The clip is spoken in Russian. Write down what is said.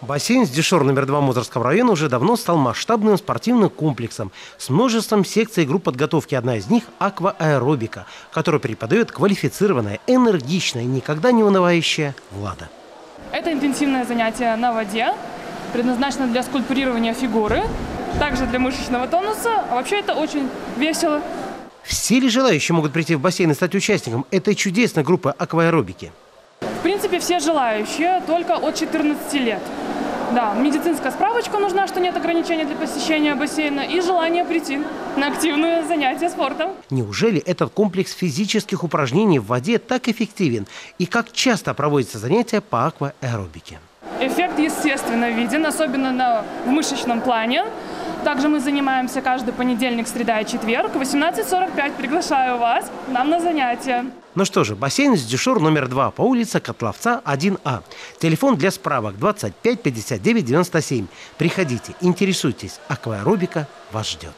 Бассейн с Дешор номер 2 Мозырского района уже давно стал масштабным спортивным комплексом с множеством секций и групп подготовки. Одна из них – аквааэробика, которую преподает квалифицированная, энергичная, никогда не унывающая Влада. Это интенсивное занятие на воде, предназначено для скульптурирования фигуры, также для мышечного тонуса. А вообще это очень весело. Все ли желающие могут прийти в бассейн и стать участником этой чудесной группы акваэробики? В принципе, все желающие только от 14 лет. Да, медицинская справочка нужна, что нет ограничений для посещения бассейна и желание прийти на активное занятие спортом. Неужели этот комплекс физических упражнений в воде так эффективен? И как часто проводятся занятия по акваэробике? Эффект, естественно, виден, особенно на, в мышечном плане. Также мы занимаемся каждый понедельник, среда и четверг. 18.45 приглашаю вас нам на занятия. Ну что же, бассейн с дешур номер два по улице Котловца 1А. Телефон для справок 25 59 97. Приходите, интересуйтесь, акваэробика вас ждет.